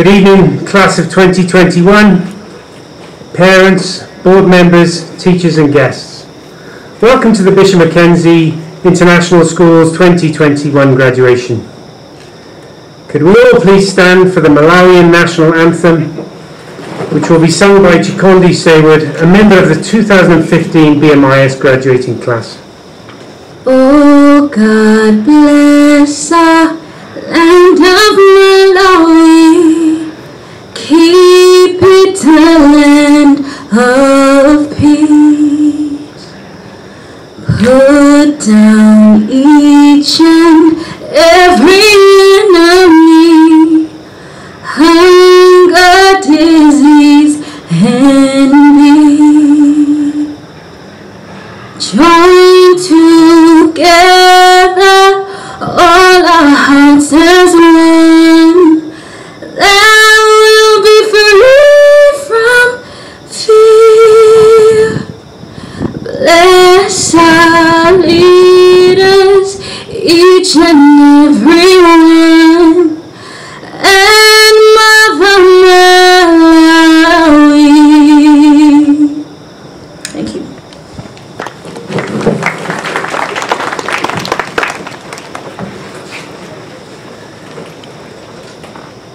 Good evening, class of 2021, parents, board members, teachers and guests. Welcome to the Bishop Mackenzie International Schools 2021 graduation. Could we all please stand for the Malawian National Anthem, which will be sung by Chikondi Sayward, a member of the 2015 BMIS graduating class. Oh God bless our land of Malawi, land of peace. Put down each and every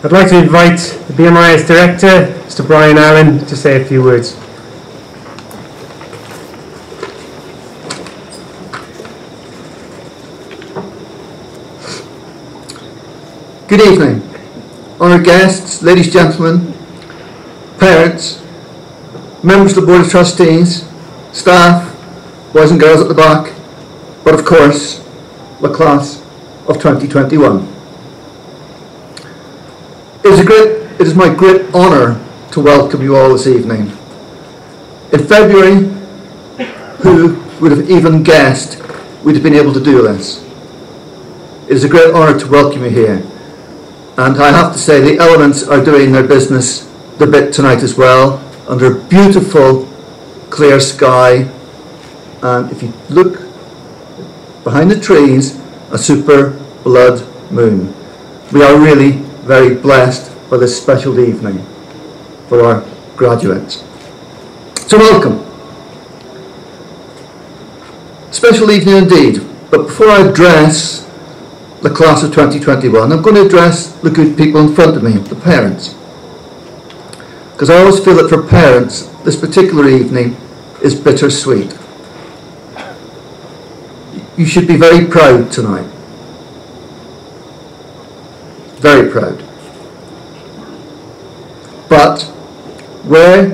I'd like to invite the BMIS Director, Mr Brian Allen, to say a few words. Good evening, honoured guests, ladies, and gentlemen, parents, members of the Board of Trustees, staff, boys and girls at the back, but of course, the class of 2021. It is, a great, it is my great honour to welcome you all this evening. In February, who would have even guessed we'd have been able to do this? It is a great honour to welcome you here. And I have to say, the elements are doing their business the bit tonight as well, under a beautiful, clear sky. And if you look behind the trees, a super blood moon. We are really very blessed for this special evening for our graduates. So, welcome. Special evening indeed. But before I address the class of 2021, I'm going to address the good people in front of me, the parents. Because I always feel that for parents, this particular evening is bittersweet. You should be very proud tonight. Very proud. But where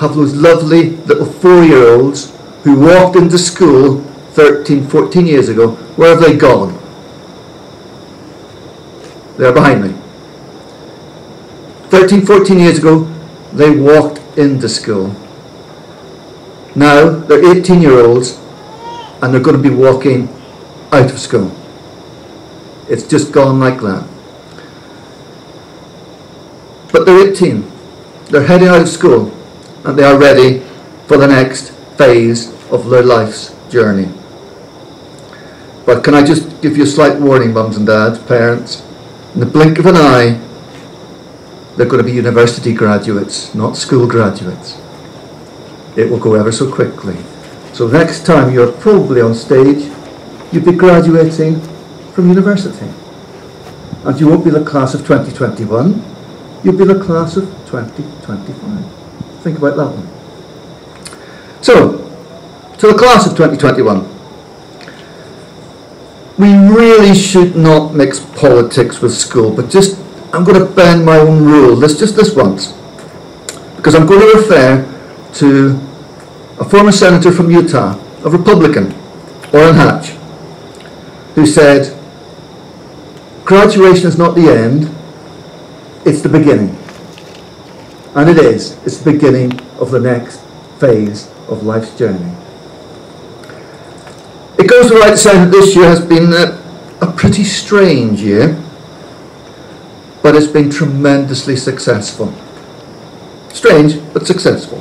have those lovely little four year olds who walked into school 13, 14 years ago, where have they gone? They're behind me. 13, 14 years ago, they walked into school. Now they're 18 year olds and they're going to be walking out of school. It's just gone like that. But they're 18. They're heading out of school and they are ready for the next phase of their life's journey. But can I just give you a slight warning, mums and dads, parents? In the blink of an eye, they're going to be university graduates, not school graduates. It will go ever so quickly. So next time you're probably on stage, you'll be graduating from university. And you won't be the class of 2021, you'll be the class of 2025. Think about that one. So, to the class of 2021. We really should not mix politics with school, but just, I'm going to bend my own rule, this, just this once. Because I'm going to refer to a former senator from Utah, a Republican, Orrin Hatch, who said, graduation is not the end, it's the beginning. And it is, it's the beginning of the next phase of life's journey. It goes without saying that this year has been a, a pretty strange year, but it's been tremendously successful. Strange, but successful.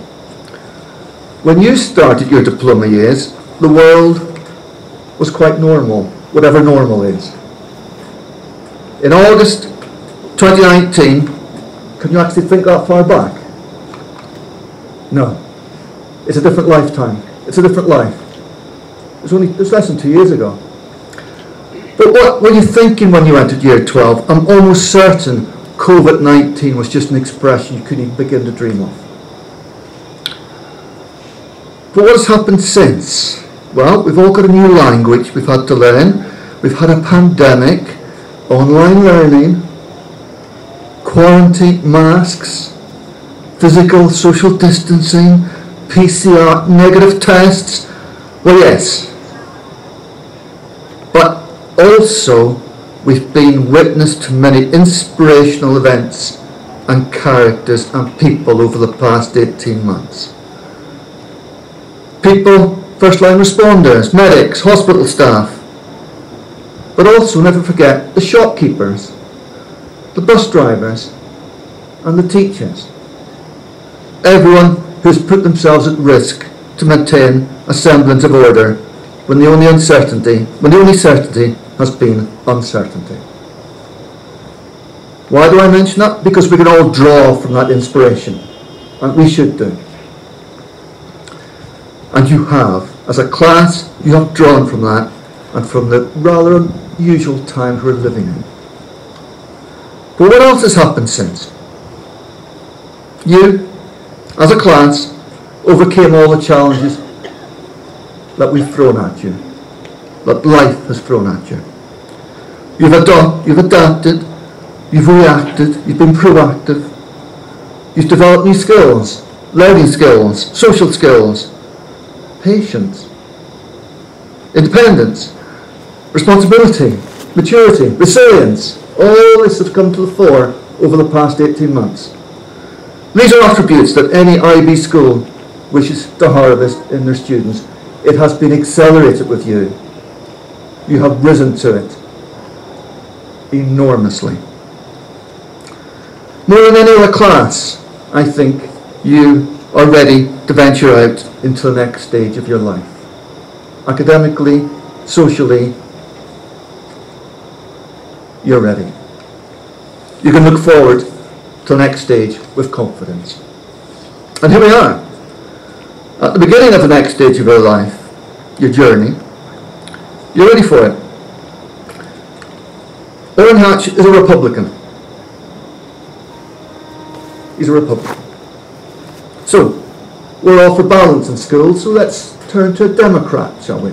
When you started your diploma years, the world was quite normal, whatever normal is. In August 2019, Can you actually think that far back? No. It's a different lifetime. It's a different life. It's only it's less than two years ago. But what were you thinking when you entered year 12? I'm almost certain COVID 19 was just an expression you couldn't even begin to dream of. But what has happened since? Well, we've all got a new language we've had to learn. We've had a pandemic, online learning, quarantine masks, physical social distancing, PCR negative tests. Well, yes. But also, we've been witness to many inspirational events and characters and people over the past 18 months. People, first line responders, medics, hospital staff, but also never forget the shopkeepers, the bus drivers, and the teachers. Everyone who's put themselves at risk to maintain a semblance of order when the only uncertainty, when the only certainty has been uncertainty. Why do I mention that? Because we can all draw from that inspiration, and we should do. And you have, as a class, you have drawn from that and from the rather unusual times we're living in. But what else has happened since? You, as a class, overcame all the challenges that we've thrown at you, that life has thrown at you. You've, adopt, you've adapted, you've reacted, you've been proactive, you've developed new skills, learning skills, social skills, patience, independence, responsibility, maturity, resilience. All this has come to the fore over the past 18 months. These are attributes that any IB school wishes to harvest in their students. It has been accelerated with you. You have risen to it enormously. More than any other class, I think you are ready to venture out into the next stage of your life. Academically, socially, you're ready. You can look forward to the next stage with confidence. And here we are. At the beginning of the next stage of your life, your journey, you're ready for it. Orrin Hatch is a Republican. He's a Republican. So, we're all for balance in schools, so let's turn to a Democrat, shall we?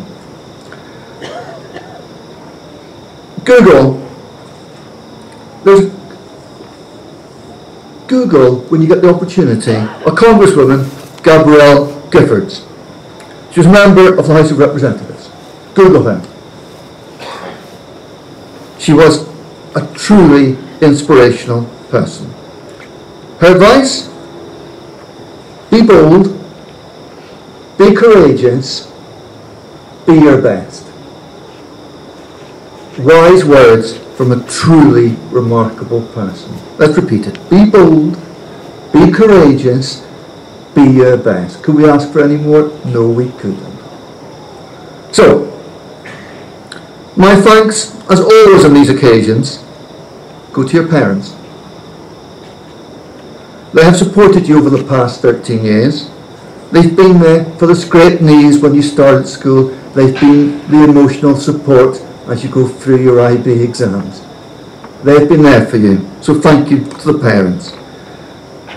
Google. There's Google, when you get the opportunity, a Congresswoman, Gabrielle Giffords. She was a member of the House of Representatives. Google her. She was a truly inspirational person. Her advice? Be bold, be courageous, be your best. Wise words from a truly remarkable person. Let's repeat it. Be bold, be courageous, be your best. Could we ask for any more? No, we couldn't. So, my thanks, as always on these occasions, go to your parents. They have supported you over the past 13 years. They've been there for the scraped knees when you started school. They've been the emotional support as you go through your IB exams. They've been there for you. So thank you to the parents.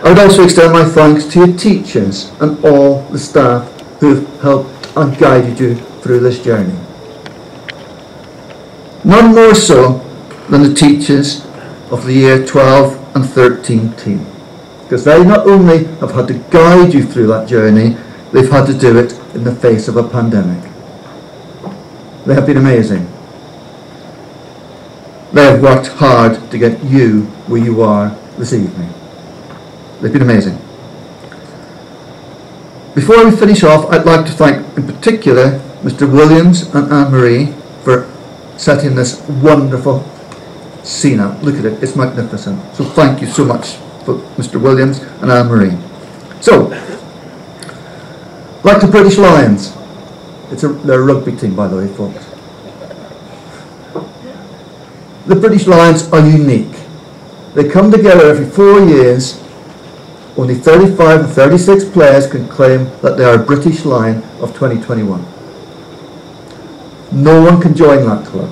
I would also extend my thanks to your teachers and all the staff who have helped and guided you through this journey. None more so than the teachers of the year 12 and 13 team. Because they not only have had to guide you through that journey, they've had to do it in the face of a pandemic. They have been amazing. They have worked hard to get you where you are this evening. They've been amazing. Before we finish off, I'd like to thank in particular Mr. Williams and Anne Marie for setting this wonderful scene up. Look at it, it's magnificent. So thank you so much for Mr. Williams and Anne Marie. So, like the British Lions, it's a, they're a rugby team by the way, folks. The British Lions are unique. They come together every four years. Only 35 and 36 players can claim that they are a British Lion of 2021. No one can join that club.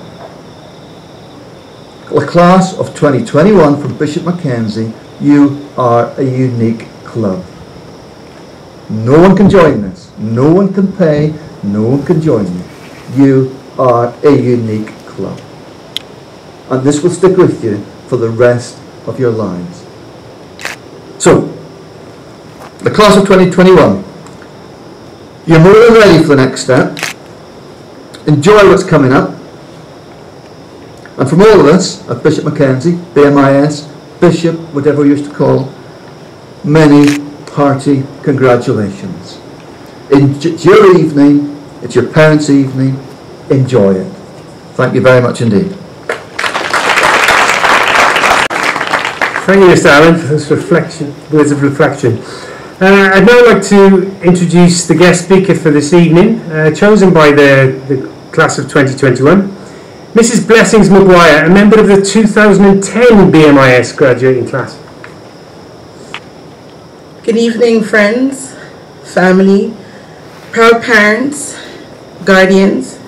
The class of 2021 from Bishop Mackenzie, you are a unique club. No one can join this. No one can pay. No one can join you. You are a unique club. And this will stick with you for the rest of your lives. So, the class of 2021, you're more than ready for the next step. Enjoy what's coming up. And from all of us at Bishop Mackenzie, BMIS, Bishop, whatever we used to call, many hearty congratulations. It's your evening, it's your parents' evening, enjoy it. Thank you very much indeed. Thank you, Mr. Allen, for those reflection, words of reflection. Uh, I'd now like to introduce the guest speaker for this evening, uh, chosen by the, the class of 2021, Mrs. Blessings Maguire, a member of the 2010 BMIS graduating class. Good evening, friends, family, proud parents, guardians,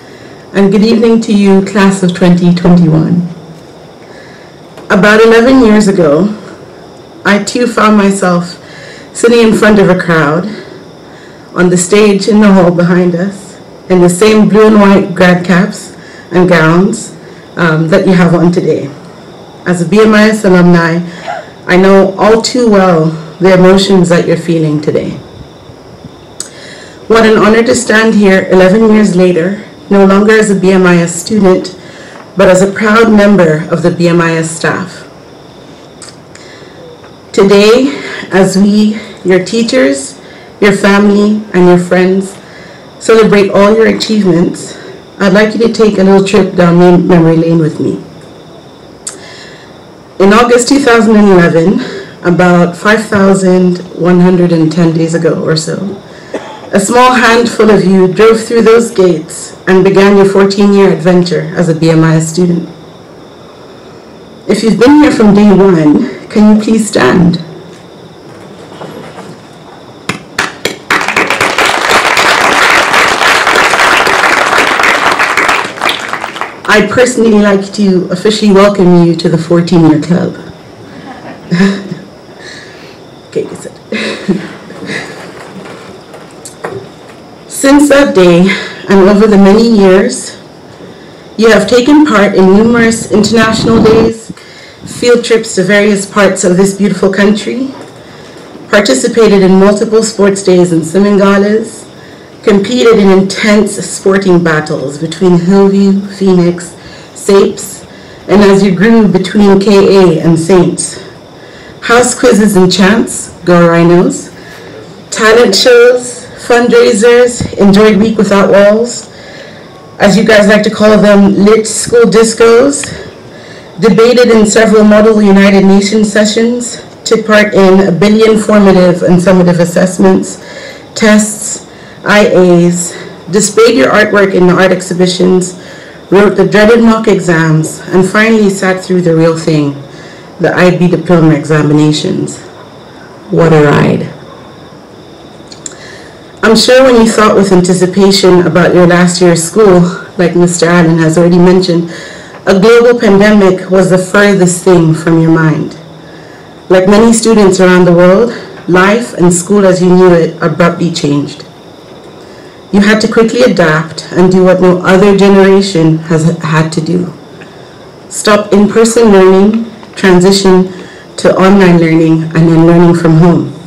and good evening to you, class of 2021. About 11 years ago, I too found myself sitting in front of a crowd on the stage in the hall behind us in the same blue and white grad caps and gowns um, that you have on today. As a BMIS alumni, I know all too well the emotions that you're feeling today. What an honor to stand here 11 years later, no longer as a BMIS student, but as a proud member of the BMIS staff. Today, as we, your teachers, your family, and your friends celebrate all your achievements, I'd like you to take a little trip down memory lane with me. In August 2011, about 5,110 days ago or so, a small handful of you drove through those gates and began your 14-year adventure as a BMI student. If you've been here from day one, can you please stand? I'd personally like to officially welcome you to the 14-year club. okay, good. Since that day, and over the many years, you have taken part in numerous international days, field trips to various parts of this beautiful country, participated in multiple sports days and swimming galas, competed in intense sporting battles between Hillview, Phoenix, SAPES, and as you grew between KA and Saints. House quizzes and chants, Go Rhinos, talent shows, fundraisers, enjoyed Week Without Walls, as you guys like to call them, lit school discos, debated in several Model United Nations sessions, took part in a billion formative and summative assessments, tests, IAs, displayed your artwork in the art exhibitions, wrote the dreaded mock exams, and finally sat through the real thing, the IB diploma examinations. What a ride. I'm sure when you thought with anticipation about your last year of school, like Mr. Allen has already mentioned, a global pandemic was the furthest thing from your mind. Like many students around the world, life and school as you knew it abruptly changed. You had to quickly adapt and do what no other generation has had to do. Stop in-person learning, transition to online learning, and then learning from home.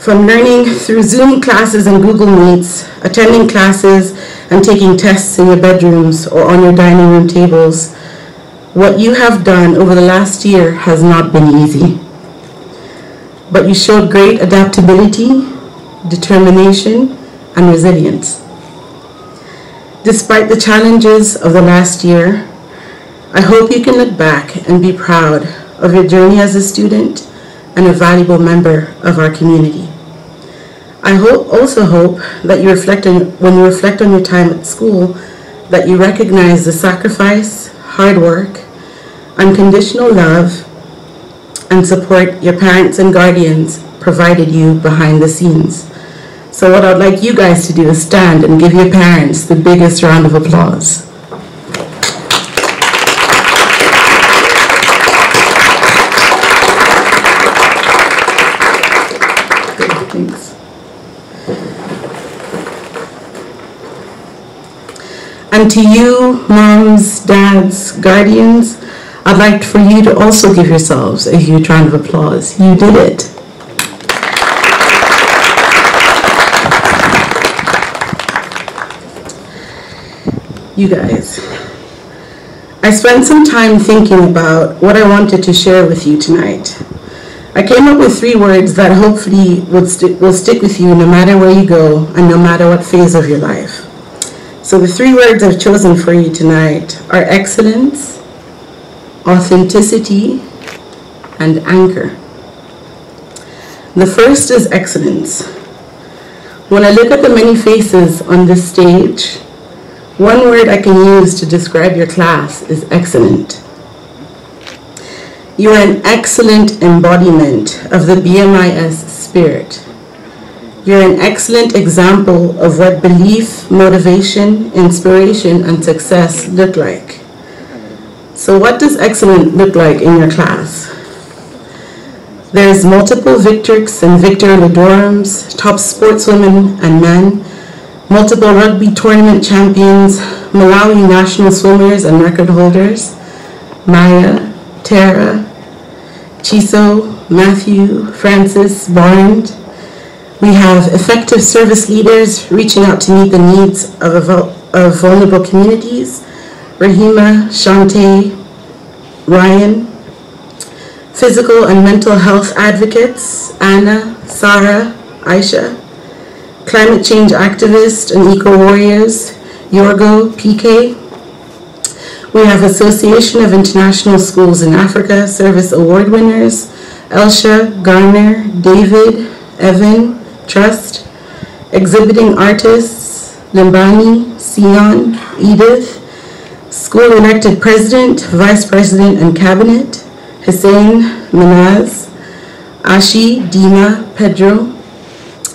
From learning through Zoom classes and Google Meets, attending classes and taking tests in your bedrooms or on your dining room tables, what you have done over the last year has not been easy. But you showed great adaptability, determination, and resilience. Despite the challenges of the last year, I hope you can look back and be proud of your journey as a student and a valuable member of our community. I hope, also hope that you reflect on, when you reflect on your time at school, that you recognize the sacrifice, hard work, unconditional love, and support your parents and guardians provided you behind the scenes. So what I'd like you guys to do is stand and give your parents the biggest round of applause. Thanks. And to you, moms, dads, guardians, I'd like for you to also give yourselves a huge round of applause. You did it. You guys, I spent some time thinking about what I wanted to share with you tonight. I came up with three words that hopefully would sti- will stick with you no matter where you go and no matter what phase of your life. So the three words I've chosen for you tonight are excellence, authenticity, and anchor. The first is excellence. When I look at the many faces on this stage, one word I can use to describe your class is excellent. You are an excellent embodiment of the BMIS spirit. You're an excellent example of what belief, motivation, inspiration, and success look like. So what does excellent look like in your class? There's multiple Victrix and Victor Ludorums, top sportswomen and men, multiple rugby tournament champions, Malawi national swimmers and record holders, Maya, Tara, Chiso, Matthew, Francis, Barnes. We have effective service leaders reaching out to meet the needs of, of vulnerable communities, Rahima, Shante, Ryan, physical and mental health advocates, Anna, Sarah, Aisha, climate change activists and eco warriors, Yorgo, PK. We have Association of International Schools in Africa Service Award winners, Elsha, Garner, David, Evan, Trust, exhibiting artists, Limbani, Sion, Edith, school elected president, vice president, and cabinet, Hussein, Manaz, Ashi, Dina, Pedro.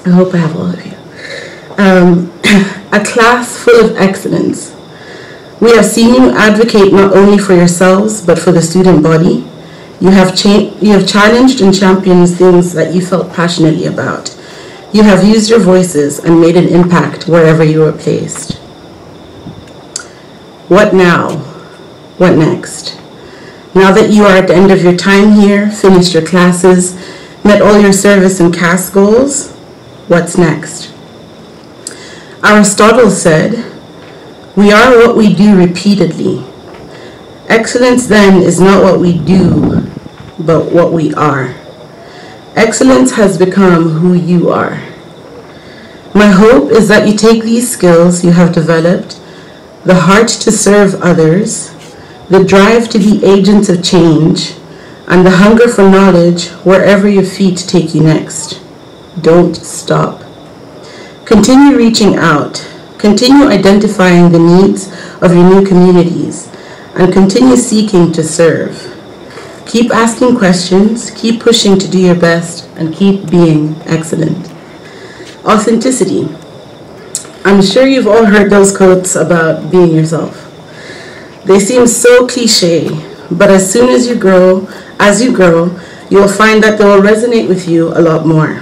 I hope I have all of you. Um, a class full of excellence. We have seen you advocate not only for yourselves but for the student body. You have you have challenged and championed things that you felt passionately about. You have used your voices and made an impact wherever you were placed. What now? What next? Now that you are at the end of your time here, finished your classes, met all your service and CAS goals, what's next? Aristotle said, We are what we do repeatedly. Excellence then is not what we do, but what we are. Excellence has become who you are. My hope is that you take these skills you have developed, the heart to serve others, the drive to be agents of change, and the hunger for knowledge wherever your feet take you next. Don't stop. Continue reaching out. Continue identifying the needs of your new communities and continue seeking to serve. Keep asking questions, keep pushing to do your best, and keep being excellent. Authenticity. I'm sure you've all heard those quotes about being yourself. They seem so cliche, but as soon as you grow, as you grow, you'll find that they will resonate with you a lot more.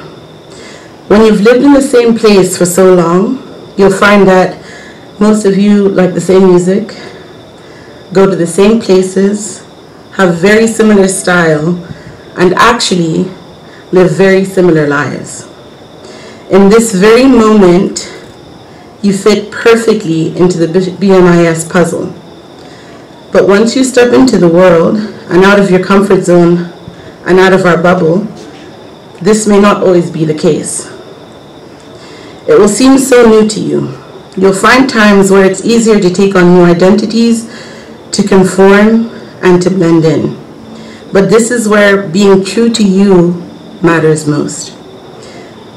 When you've lived in the same place for so long, you'll find that most of you like the same music, go to the same places, have very similar style, and actually live very similar lives. In this very moment, you fit perfectly into the BMIS puzzle. But once you step into the world and out of your comfort zone and out of our bubble, this may not always be the case. It will seem so new to you. You'll find times where it's easier to take on new identities, to conform, and to blend in. But this is where being true to you matters most.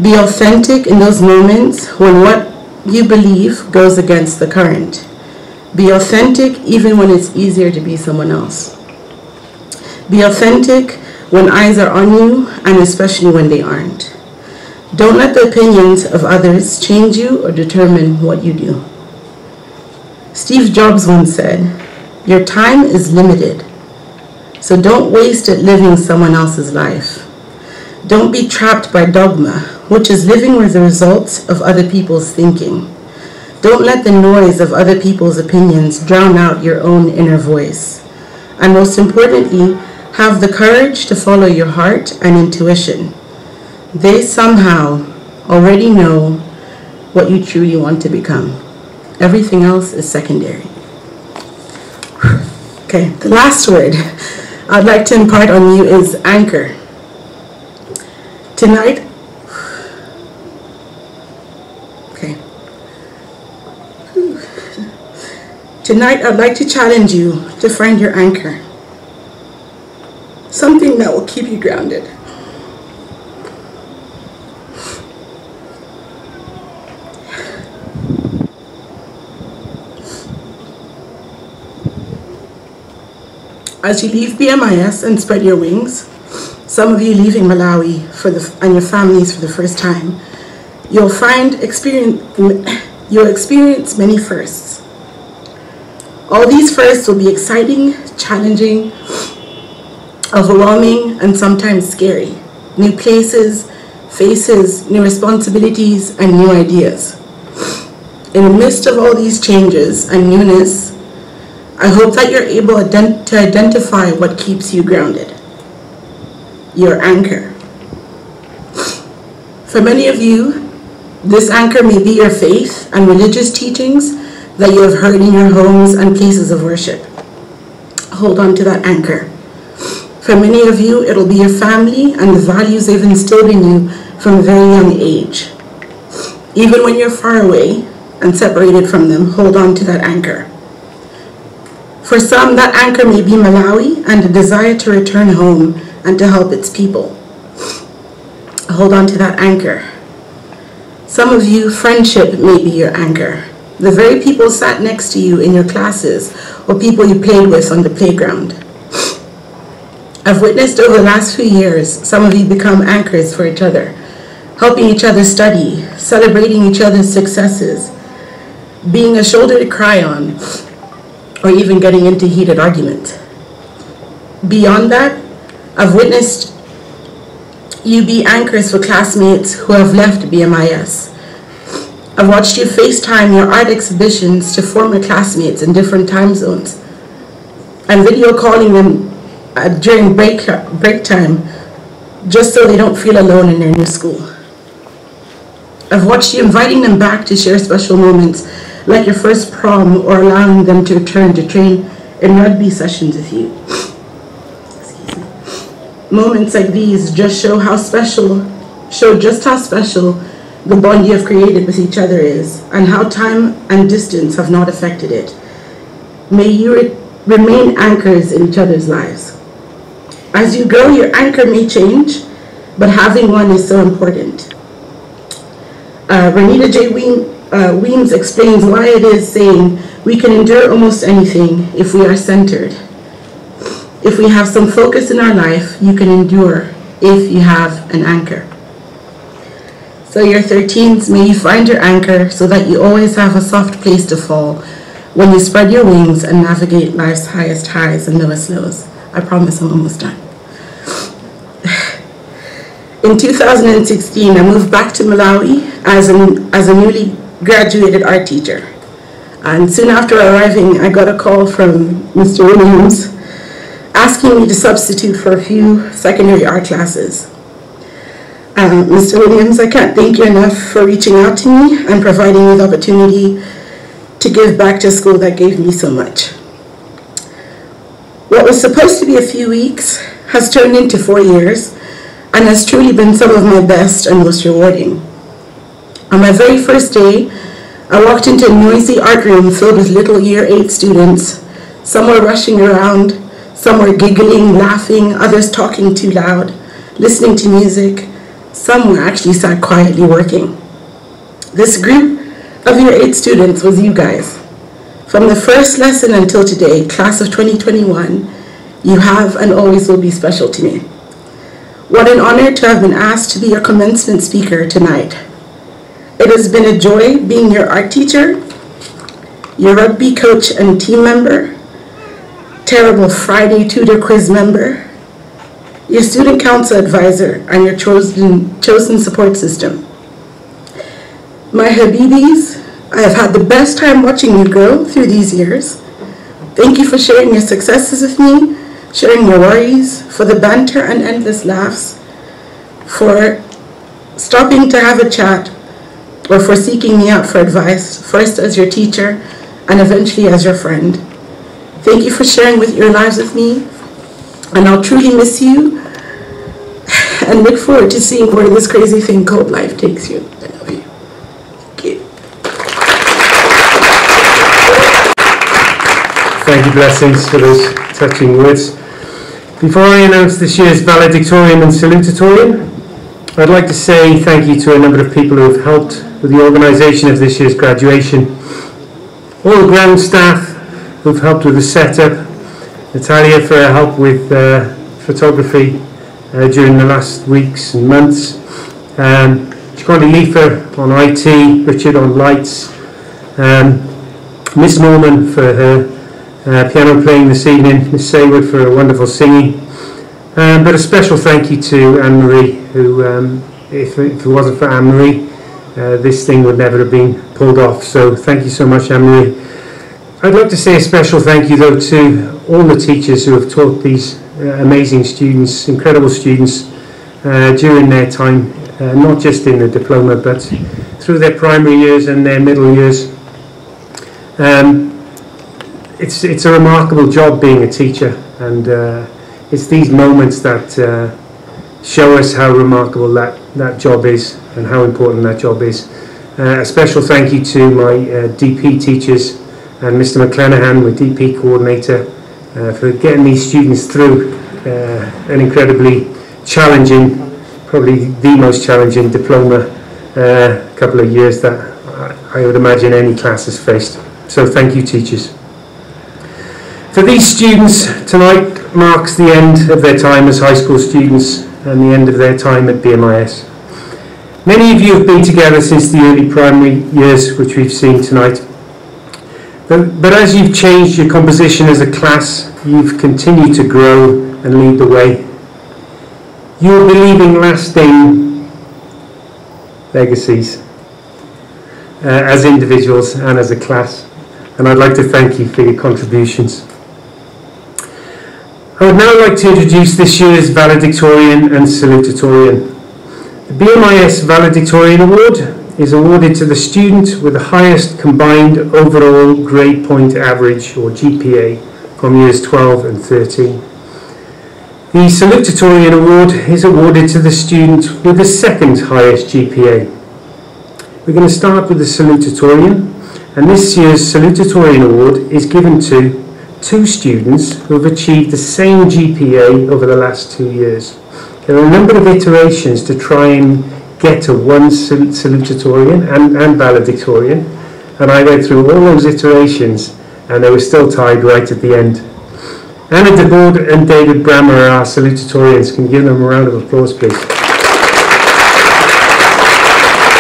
Be authentic in those moments when what you believe goes against the current. Be authentic even when it's easier to be someone else. Be authentic when eyes are on you and especially when they aren't. Don't let the opinions of others change you or determine what you do. Steve Jobs once said, Your time is limited, so don't waste it living someone else's life. Don't be trapped by dogma, which is living with the results of other people's thinking. Don't let the noise of other people's opinions drown out your own inner voice. And most importantly, have the courage to follow your heart and intuition. They somehow already know what you truly want to become. Everything else is secondary. Okay, the last word I'd like to impart on you is anchor. Tonight, okay. Tonight, I'd like to challenge you to find your anchor. Something that will keep you grounded. As you leave BMIS and spread your wings, some of you leaving Malawi for the, and your families for the first time, you'll find experience, you'll experience many firsts. All these firsts will be exciting, challenging, overwhelming, and sometimes scary. New places, faces, new responsibilities, and new ideas. In the midst of all these changes and newness, I hope that you're able to identify what keeps you grounded, your anchor. For many of you, this anchor may be your faith and religious teachings that you have heard in your homes and places of worship. Hold on to that anchor. For many of you, it'll be your family and the values they've instilled in you from a very young age. Even when you're far away and separated from them, hold on to that anchor. For some, that anchor may be Malawi and a desire to return home and to help its people. Hold on to that anchor. Some of you, friendship may be your anchor. The very people sat next to you in your classes or people you played with on the playground. I've witnessed over the last few years some of you become anchors for each other, helping each other study, celebrating each other's successes, being a shoulder to cry on, or even getting into heated argument. Beyond that, I've witnessed you be anchors for classmates who have left BMIS. I've watched you FaceTime your art exhibitions to former classmates in different time zones and video calling them uh, during break, break time just so they don't feel alone in their new school. I've watched you inviting them back to share special moments like your first prom or allowing them to return to train in rugby sessions with you. Moments like these just show how special, show just how special the bond you have created with each other is and how time and distance have not affected it. May you re remain anchors in each other's lives. As you grow, your anchor may change, but having one is so important. Uh, Renita J. Ween uh, Weems explains why it is saying we can endure almost anything if we are centered. If we have some focus in our life, you can endure if you have an anchor. So your 13s, may you find your anchor so that you always have a soft place to fall when you spread your wings and navigate life's highest highs and lowest lows. I promise I'm almost done. In 2016, I moved back to Malawi as, an, as a newly graduated art teacher. And soon after arriving, I got a call from Mr. Williams asking me to substitute for a few secondary art classes. Uh, Mr. Williams, I can't thank you enough for reaching out to me and providing me the opportunity to give back to school that gave me so much. What was supposed to be a few weeks has turned into four years and has truly been some of my best and most rewarding. On my very first day, I walked into a noisy art room filled with little year eight students. Some were rushing around, some were giggling, laughing, others talking too loud, listening to music. Some were actually sat quietly working. This group of year eight students was you guys. From the first lesson until today, class of 2021, You have and always will be special to me. What an honor to have been asked to be your commencement speaker tonight. It has been a joy being your art teacher, your rugby coach and team member, terrible Friday tutor quiz member, your student council advisor, and your chosen, chosen support system. My Habibis, I have had the best time watching you grow through these years. Thank you for sharing your successes with me, sharing your worries, for the banter and endless laughs, for stopping to have a chat, or for seeking me out for advice, first as your teacher and eventually as your friend. Thank you for sharing with your lives with me, and I'll truly miss you and look forward to seeing where this crazy thing called life takes you. I love you. Thank you. Thank you, Blessings, for those touching words. Before I announce this year's valedictorian and salutatorian, I'd like to say thank you to a number of people who have helped with the organisation of this year's graduation. All the ground staff who've helped with the setup, Natalia for her help with uh, photography uh, during the last weeks and months, um, Chikwandi Leifa on IT, Richard on lights, um, Miss Norman for her uh, piano playing this evening, Miss Saywood for her wonderful singing, um, but a special thank you to Anne-Marie, who, um, if, if it wasn't for Anne-Marie, uh, this thing would never have been pulled off. So thank you so much, Anne-Marie. I'd like to say a special thank you, though, to all the teachers who have taught these uh, amazing students, incredible students, uh, during their time, uh, not just in the diploma, but through their primary years and their middle years. Um, it's, it's a remarkable job being a teacher, and uh, it's these moments that uh, show us how remarkable that, that job is and how important that job is. Uh, a special thank you to my uh, DP teachers and Mr McClenahan, my DP coordinator, uh, for getting these students through uh, an incredibly challenging, probably the most challenging diploma uh, couple of years that I would imagine any class has faced. So thank you teachers. For these students, tonight marks the end of their time as high school students and the end of their time at BMIS. Many of you have been together since the early primary years, which we've seen tonight. But, but as you've changed your composition as a class, you've continued to grow and lead the way. You will be leaving lasting legacies uh, as individuals and as a class. And I'd like to thank you for your contributions. I would now like to introduce this year's valedictorian and salutatorian. The BMIS Valedictorian Award is awarded to the student with the highest combined overall grade point average or GPA from years 12 and 13. The Salutatorian Award is awarded to the student with the second highest GPA. We're going to start with the Salutatorian and this year's Salutatorian Award is given to two students who have achieved the same GPA over the last two years. There are a number of iterations to try and get to one salutatorian and, and valedictorian, and I went through all those iterations, and they were still tied right at the end. Anna DeBoard and David Brammer are our salutatorians. Can you give them a round of applause, please?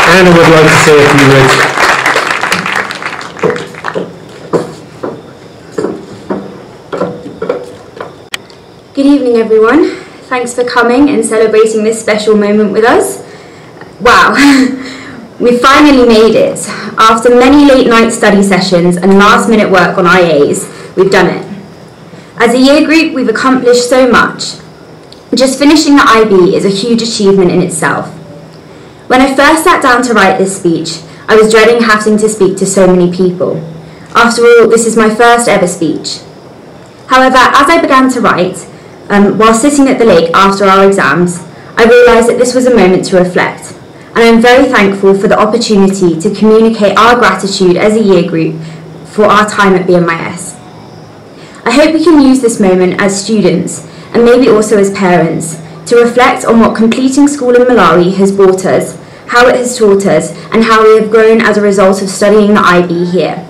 Anna would like to say a few words. Good evening, everyone. Thanks for coming and celebrating this special moment with us. Wow, we finally made it. After many late night study sessions and last minute work on IAs, we've done it. As a year group, we've accomplished so much. Just finishing the IB is a huge achievement in itself. When I first sat down to write this speech, I was dreading having to speak to so many people. After all, this is my first ever speech. However, as I began to write, um, while sitting at the lake after our exams, I realised that this was a moment to reflect and I'm very thankful for the opportunity to communicate our gratitude as a year group for our time at BMIS. I hope we can use this moment as students and maybe also as parents to reflect on what completing school in Malawi has brought us, how it has taught us, and how we have grown as a result of studying the IB here.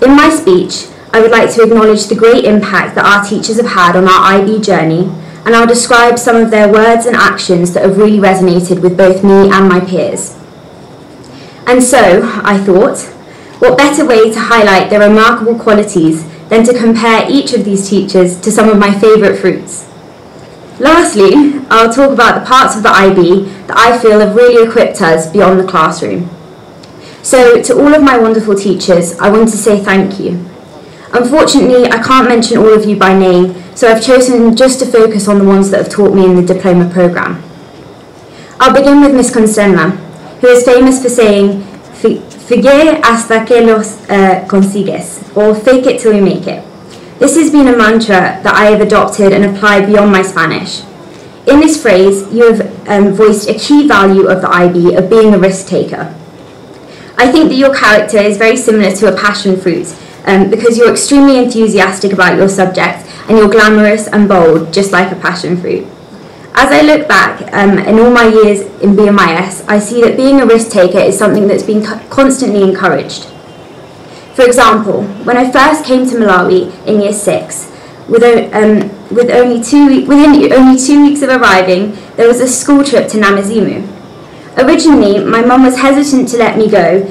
In my speech, I would like to acknowledge the great impact that our teachers have had on our IB journey, and I'll describe some of their words and actions that have really resonated with both me and my peers. And so, I thought, what better way to highlight their remarkable qualities than to compare each of these teachers to some of my favourite fruits? Lastly, I'll talk about the parts of the IB that I feel have really equipped us beyond the classroom. So, to all of my wonderful teachers, I want to say thank you. Unfortunately, I can't mention all of you by name, so I've chosen just to focus on the ones that have taught me in the diploma programme. I'll begin with Miss Constenla, who is famous for saying, Figue hasta que los uh, consigues, or fake it till you make it. This has been a mantra that I have adopted and applied beyond my Spanish. In this phrase, you have um, voiced a key value of the IB of being a risk taker. I think that your character is very similar to a passion fruit um, because you're extremely enthusiastic about your subject and you're glamorous and bold, just like a passion fruit. As I look back um, in all my years in BMIS, I see that being a risk taker is something that's been constantly encouraged. For example, when I first came to Malawi in year six, with, um, with only two, within only two weeks of arriving, there was a school trip to Namazimu. Originally, my mum was hesitant to let me go,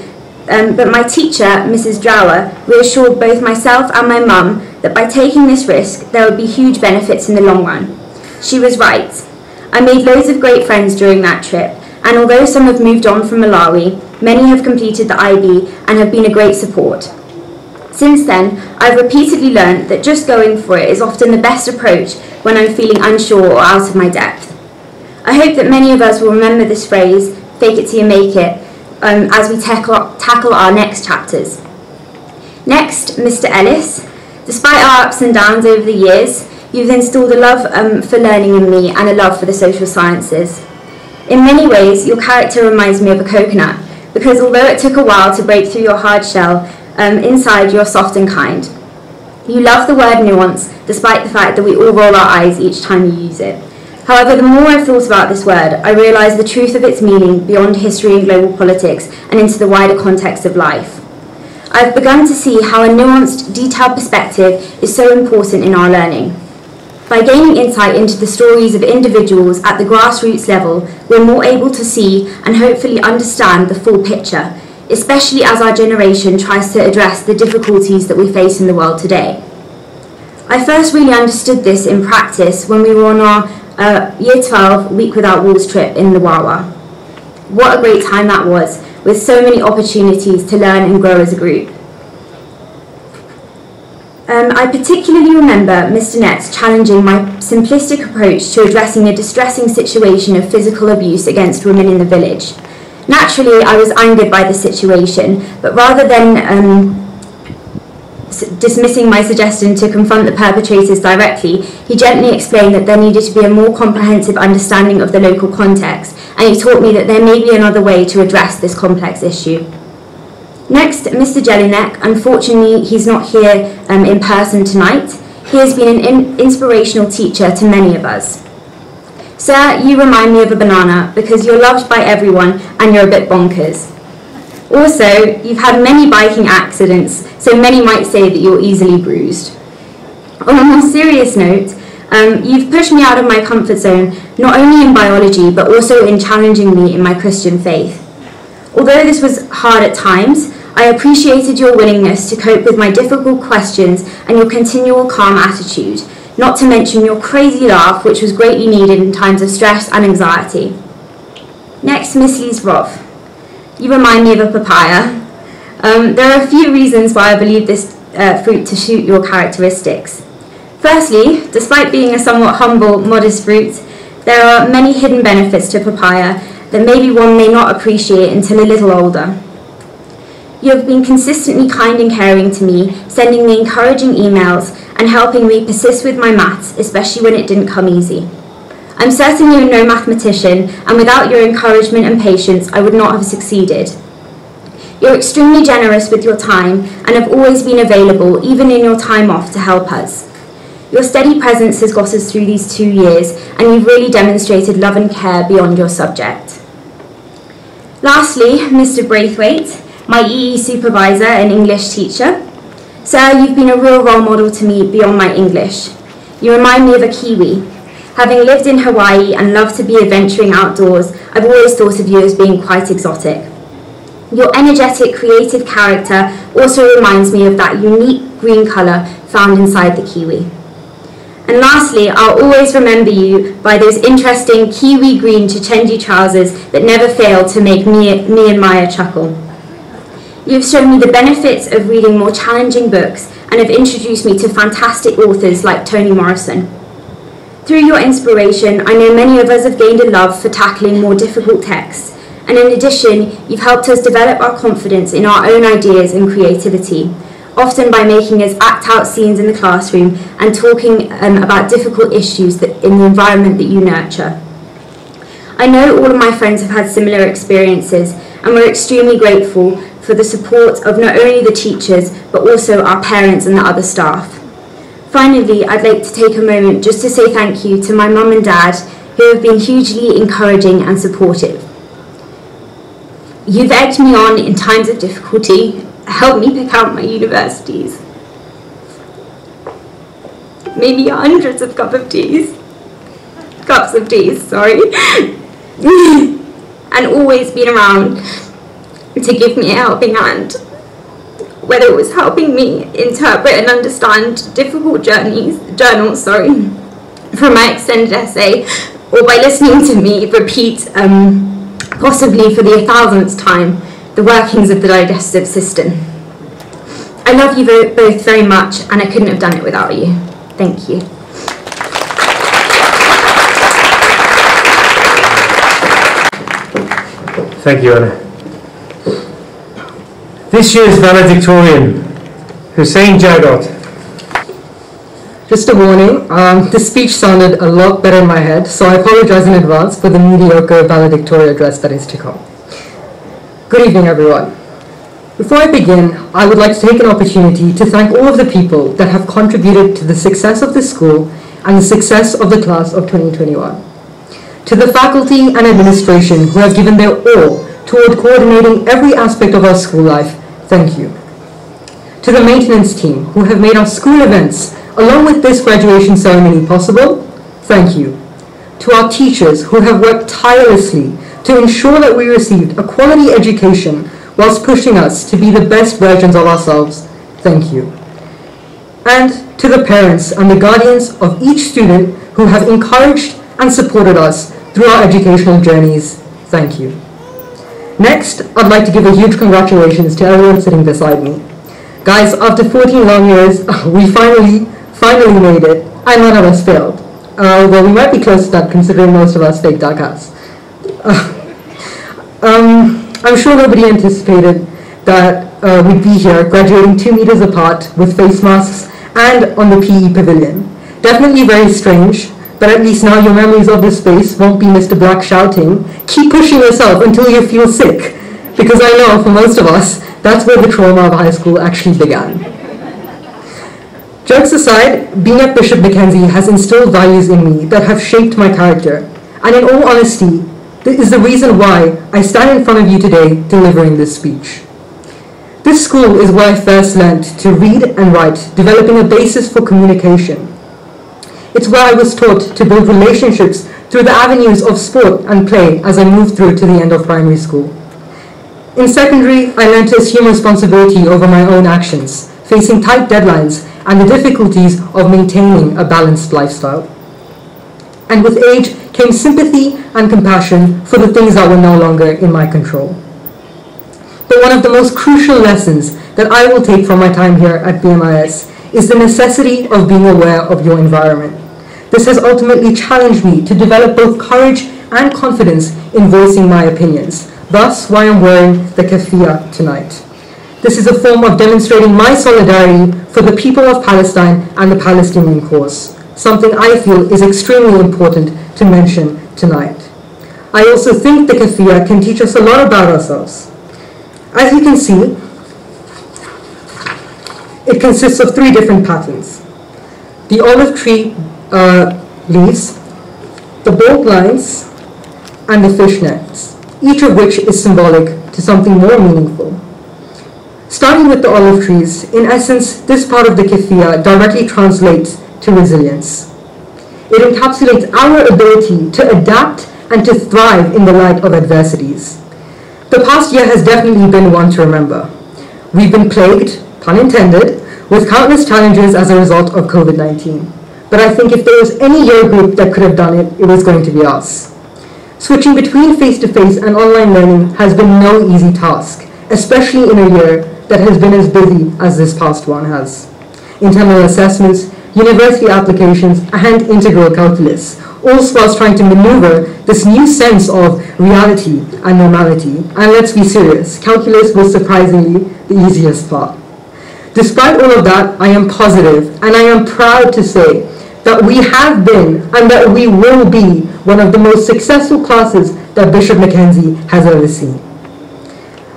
um, but my teacher, Mrs. Drower, reassured both myself and my mum that by taking this risk, there would be huge benefits in the long run. She was right. I made loads of great friends during that trip, and although some have moved on from Malawi, many have completed the IB and have been a great support. Since then, I've repeatedly learned that just going for it is often the best approach when I'm feeling unsure or out of my depth. I hope that many of us will remember this phrase, fake it till you make it, um, as we tackle, tackle our next chapters. Next, Mr. Ellis. Despite our ups and downs over the years, you've instilled a love um, for learning in me and a love for the social sciences. In many ways, your character reminds me of a coconut, because although it took a while to break through your hard shell, um, inside you're soft and kind. You love the word nuance, despite the fact that we all roll our eyes each time you use it. However, the more I've thought about this word, I realise the truth of its meaning beyond history and global politics and into the wider context of life. I've begun to see how a nuanced, detailed perspective is so important in our learning. By gaining insight into the stories of individuals at the grassroots level, we're more able to see and hopefully understand the full picture, especially as our generation tries to address the difficulties that we face in the world today. I first really understood this in practice when we were on our uh, Year 12 Week Without Walls trip in the Wawa. What a great time that was, with so many opportunities to learn and grow as a group. Um, I particularly remember Mr. Nets challenging my simplistic approach to addressing a distressing situation of physical abuse against women in the village. Naturally, I was angered by the situation, but rather than um, dismissing my suggestion to confront the perpetrators directly, he gently explained that there needed to be a more comprehensive understanding of the local context, and he taught me that there may be another way to address this complex issue. Next, Mr. Jelinek, unfortunately he's not here um, in person tonight. He has been an in inspirational teacher to many of us. Sir, you remind me of a banana because you're loved by everyone and you're a bit bonkers. Also, you've had many biking accidents, so many might say that you're easily bruised. On a more serious note, um, you've pushed me out of my comfort zone, not only in biology, but also in challenging me in my Christian faith. Although this was hard at times, I appreciated your willingness to cope with my difficult questions and your continual calm attitude, not to mention your crazy laugh, which was greatly needed in times of stress and anxiety. Next, Miss Lees Roth. You remind me of a papaya. Um, there are a few reasons why I believe this uh, fruit to suit your characteristics. Firstly, despite being a somewhat humble, modest fruit, there are many hidden benefits to papaya that maybe one may not appreciate until a little older. You have been consistently kind and caring to me, sending me encouraging emails and helping me persist with my maths, especially when it didn't come easy. I'm certain you're no mathematician, and without your encouragement and patience, I would not have succeeded. You're extremely generous with your time and have always been available, even in your time off, to help us. Your steady presence has got us through these two years, and you've really demonstrated love and care beyond your subject. Lastly, Mr. Braithwaite, my EE supervisor and English teacher. Sir, you've been a real role model to me beyond my English. You remind me of a Kiwi. Having lived in Hawaii and loved to be adventuring outdoors, I've always thought of you as being quite exotic. Your energetic, creative character also reminds me of that unique green colour found inside the kiwi. And lastly, I'll always remember you by those interesting kiwi green Chenji trousers that never fail to make me, me and Maya chuckle. You've shown me the benefits of reading more challenging books and have introduced me to fantastic authors like Toni Morrison. Through your inspiration, I know many of us have gained a love for tackling more difficult texts and in addition, you've helped us develop our confidence in our own ideas and creativity, often by making us act out scenes in the classroom and talking um, about difficult issues that, in the environment that you nurture. I know all of my friends have had similar experiences and we're extremely grateful for the support of not only the teachers but also our parents and the other staff. Finally, I'd like to take a moment just to say thank you to my mum and dad who have been hugely encouraging and supportive. You've egged me on in times of difficulty, helped me pick out my universities, maybe hundreds of cups of teas, cups of teas, sorry, and always been around to give me a helping hand. Whether it was helping me interpret and understand difficult journeys, journals, sorry, from my extended essay, or by listening to me repeat um, possibly for the thousandth time, the workings of the digestive system. I love you both very much, and I couldn't have done it without you. Thank you. Thank you, Anna. This year's valedictorian, Hussein Jagot. Just a warning, um, this speech sounded a lot better in my head, so I apologize in advance for the mediocre valedictorian address that is to come. Good evening, everyone. Before I begin, I would like to take an opportunity to thank all of the people that have contributed to the success of this school and the success of the class of 2021. To the faculty and administration who have given their all toward coordinating every aspect of our school life, thank you. To the maintenance team who have made our school events Along with this graduation ceremony possible, thank you. To our teachers who have worked tirelessly to ensure that we received a quality education whilst pushing us to be the best versions of ourselves, thank you. And to the parents and the guardians of each student who have encouraged and supported us through our educational journeys, thank you. Next, I'd like to give a huge congratulations to everyone sitting beside me. Guys, after 14 long years, we finally finally made it, and none of us failed. Uh, well, we might be close to that considering most of us DACAS. Uh, um, I'm sure nobody anticipated that uh, we'd be here graduating two meters apart with face masks and on the PE pavilion. Definitely very strange, but at least now your memories of this space won't be Mr. Black shouting, keep pushing yourself until you feel sick. Because I know for most of us, that's where the trauma of high school actually began. Jokes aside, being at Bishop Mackenzie has instilled values in me that have shaped my character. And in all honesty, this is the reason why I stand in front of you today delivering this speech. This school is where I first learned to read and write, developing a basis for communication. It's where I was taught to build relationships through the avenues of sport and play as I moved through to the end of primary school. In secondary, I learned to assume responsibility over my own actions, facing tight deadlines and the difficulties of maintaining a balanced lifestyle. And with age came sympathy and compassion for the things that were no longer in my control. But one of the most crucial lessons that I will take from my time here at BMIS is the necessity of being aware of your environment. This has ultimately challenged me to develop both courage and confidence in voicing my opinions. Thus, why I'm wearing the keffiyeh tonight. This is a form of demonstrating my solidarity for the people of Palestine and the Palestinian cause, something I feel is extremely important to mention tonight. I also think the keffiyeh can teach us a lot about ourselves. As you can see, it consists of three different patterns. The olive tree uh, leaves, the bold lines, and the fishnets, each of which is symbolic to something more meaningful. Starting with the olive trees, in essence, this part of the keffiyeh directly translates to resilience. It encapsulates our ability to adapt and to thrive in the light of adversities. The past year has definitely been one to remember. We've been plagued, pun intended, with countless challenges as a result of COVID 19. But I think if there was any year group that could have done it, it was going to be us. Switching between face to face and online learning has been no easy task, especially in a year that has been as busy as this past one has. Internal assessments, university applications, and integral calculus, all whilst trying to maneuver this new sense of reality and normality. And let's be serious, calculus was surprisingly the easiest part. Despite all of that, I am positive and I am proud to say that we have been and that we will be one of the most successful classes that Bishop Mackenzie has ever seen.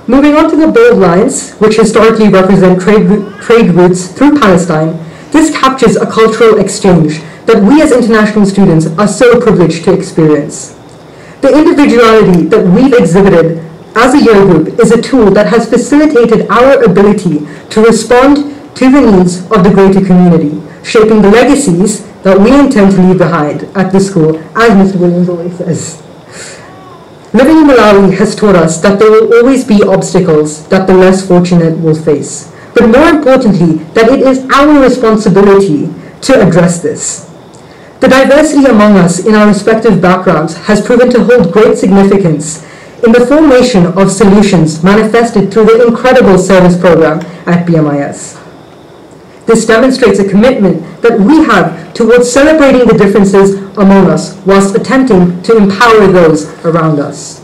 Moving on to the bold lines, which historically represent trade, trade routes through Palestine, this captures a cultural exchange that we as international students are so privileged to experience. The individuality that we've exhibited as a year group is a tool that has facilitated our ability to respond to the needs of the greater community, shaping the legacies that we intend to leave behind at the school, as Mr. Williams always says. Living in Malawi has taught us that there will always be obstacles that the less fortunate will face, but more importantly, that it is our responsibility to address this. The diversity among us in our respective backgrounds has proven to hold great significance in the formation of solutions manifested through the incredible service program at BMIS. This demonstrates a commitment that we have towards celebrating the differences among us whilst attempting to empower those around us.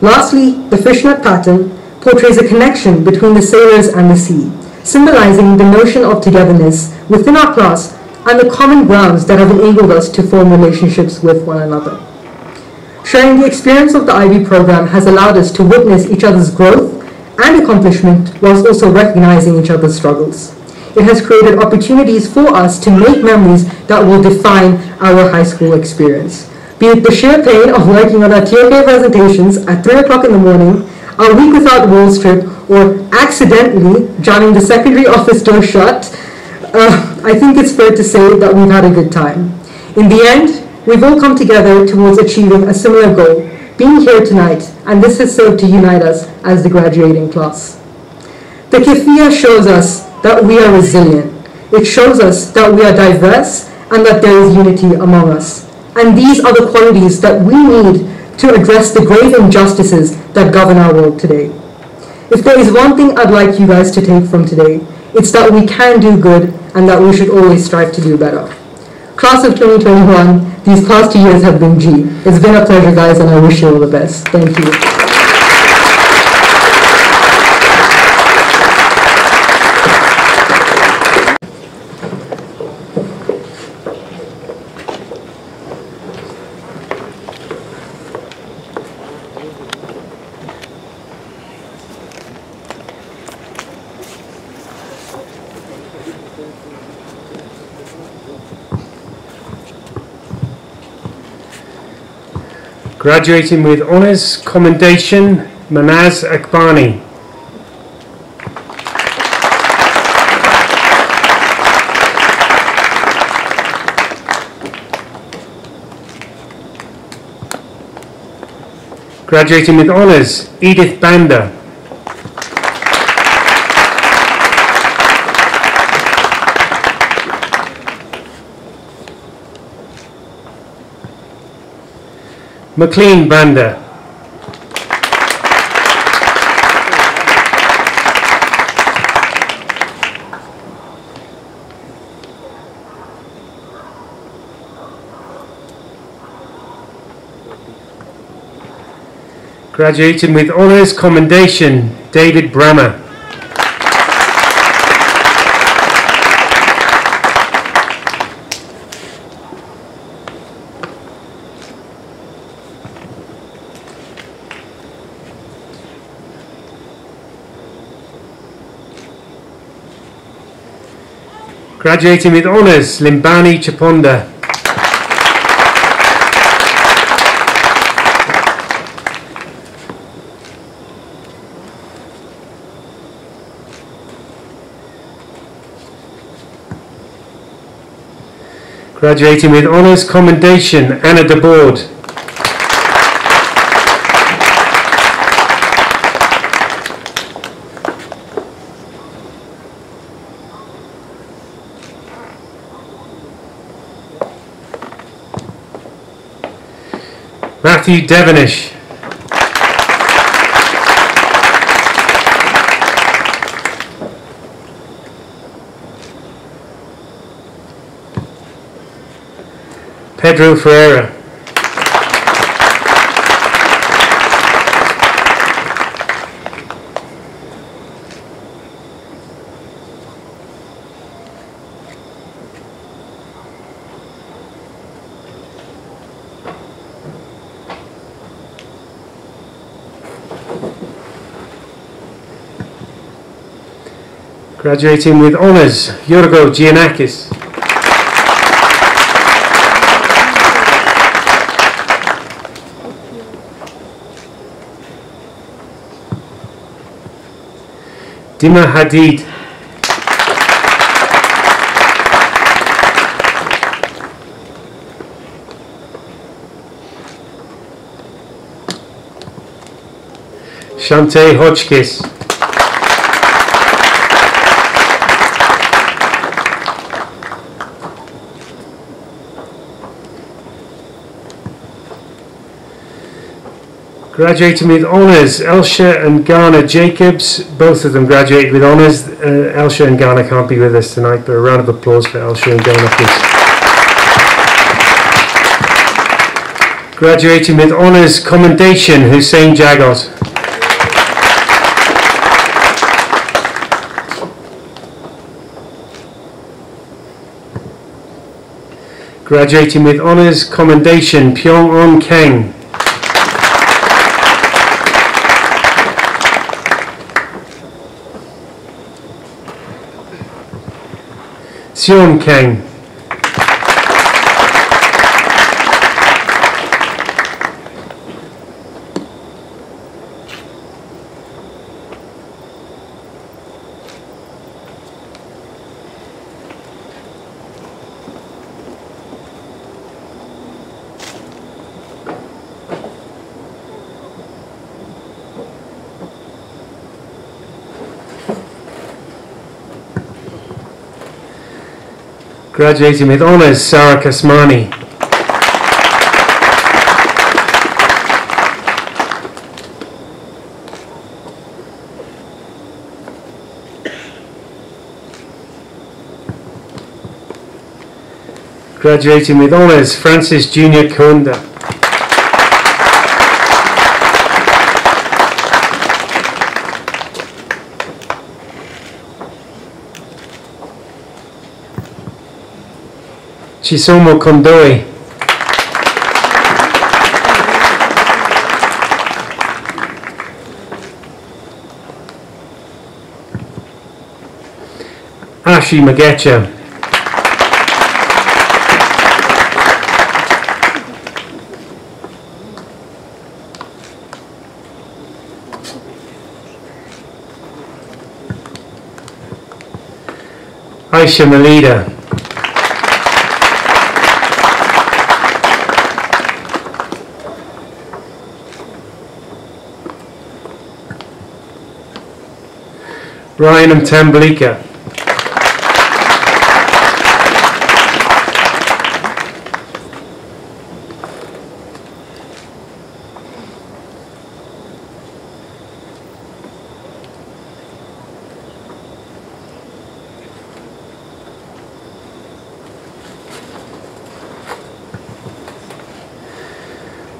Lastly, the fishnet pattern portrays a connection between the sailors and the sea, symbolizing the notion of togetherness within our class and the common grounds that have enabled us to form relationships with one another. Sharing the experience of the IB program has allowed us to witness each other's growth and accomplishment whilst also recognizing each other's struggles. It has created opportunities for us to make memories that will define our high school experience. Be it the sheer pain of working on our TFA presentations at 3 o'clock in the morning, our week without wall strip, or accidentally jamming the secondary office door shut, uh, I think it's fair to say that we've had a good time. In the end, we've all come together towards achieving a similar goal, being here tonight, and this has served to unite us as the graduating class. The keffiyeh shows us that we are resilient. It shows us that we are diverse and that there is unity among us. And these are the qualities that we need to address the grave injustices that govern our world today. If there is one thing I'd like you guys to take from today, it's that we can do good and that we should always strive to do better. Class of 2021, these past two years have been G. It's been a pleasure, guys, and I wish you all the best. Thank you. Graduating with honours commendation, Manaz Akbani. Graduating with honours, Edith Banda. McLean Banda. Graduating with honours commendation, David Brammer. Graduating with honours, Limbani Chaponda. Graduating with honours, commendation, Anna Deboard. Matthew Devonish. Pedro Ferreira. Graduating with honours, Yorgo Giannakis. Dima Hadid. Shante Hodgkiss. Graduating with honours, Elsha and Ghana Jacobs. Both of them graduated with honours. Uh, Elsha and Ghana can't be with us tonight, but a round of applause for Elsha and Ghana, please. Graduating with honours, commendation, Hussein Jagot. Graduating with honours, commendation, Pyong On Keng. Sion Keng. Graduating with honours, Sarah Kasmani. Graduating with honours, Francis Junior Kunda. Chisomo Kondoi. Ashi Magecha. Aisha Malida. Ryan and Tambalika.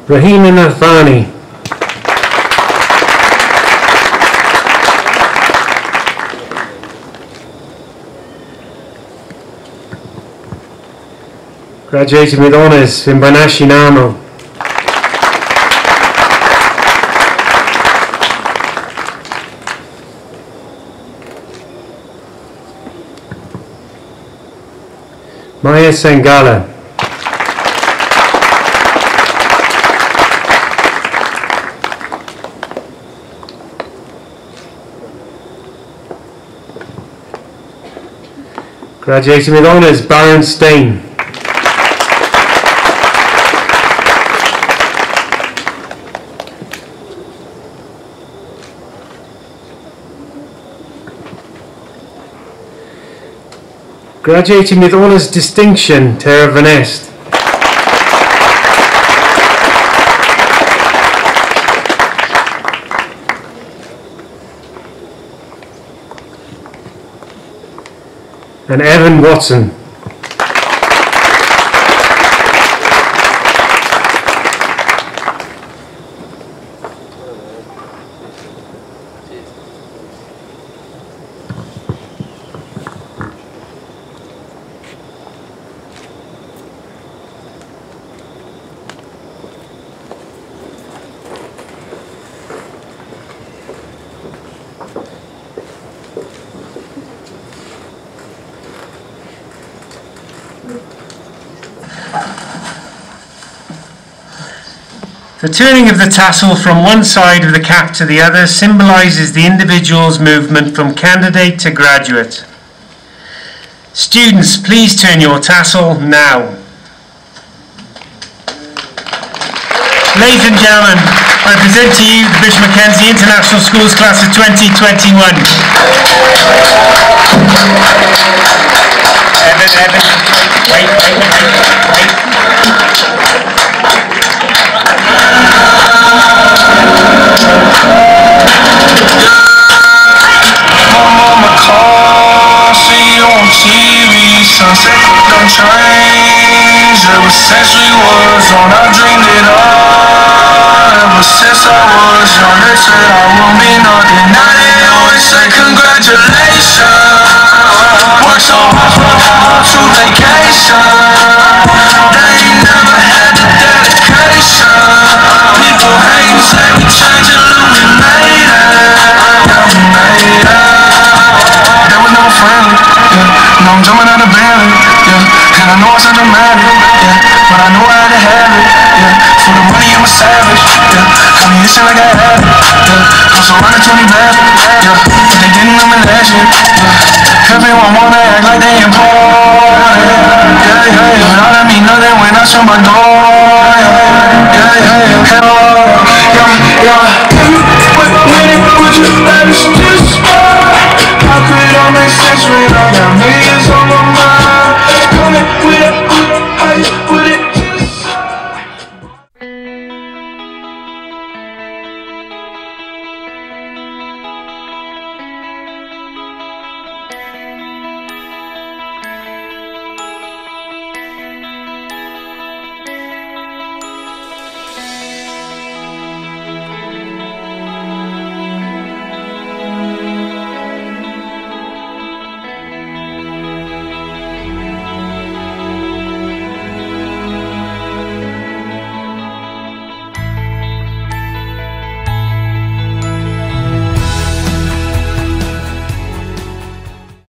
Rahima Nathani. Graduating with honours in Banashi Namo. Maya Sangala. Graduating with honours, Baron Stain. Graduating with honours distinction, Tara Van Est. and Evan Watson. Turning of the tassel from one side of the cap to the other symbolises the individual's movement from candidate to graduate. Students, please turn your tassel now. Ladies and gentlemen, I present to you the Bishop Mackenzie International Schools Class of 2021. Evan, Evan, wait, wait, wait, wait. I. Ever since I was young, they said I won't be nothing. They always say congratulations. Work so hard for to vacation. They never had the dedication. People hate, friend, yeah. now I'm jumping out of bed. yeah. And I know it's automatic, yeah. But I know I had to have it, yeah. For the money, I'm a savage, yeah. I mean, this shit like I had it, yeah. cause I'm surrounded 20 bad, yeah. But they didn't know my legend, yeah. Everyone wanna act like they important, yeah, yeah, yeah. But all that mean nothing when I shut my door, yeah, yeah, yeah. yeah. yeah. Hell, yeah, yeah. would it let your just go could all make sense when I got millions on my mind. Coming with a high, with